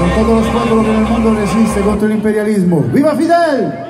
Un popolo squadro che nel mondo resiste contro l'imperialismo. Viva Fidel!